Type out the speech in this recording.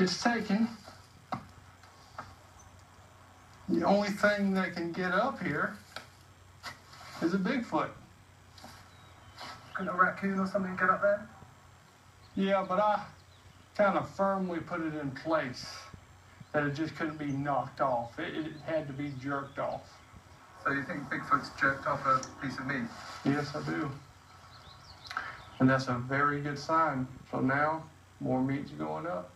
It's taken. The only thing that can get up here is a Bigfoot. Could a raccoon or something get up there? Yeah, but I kind of firmly put it in place that it just couldn't be knocked off. It, it had to be jerked off. So you think Bigfoot's jerked off a piece of meat? Yes, I do. And that's a very good sign. So now more meat's going up.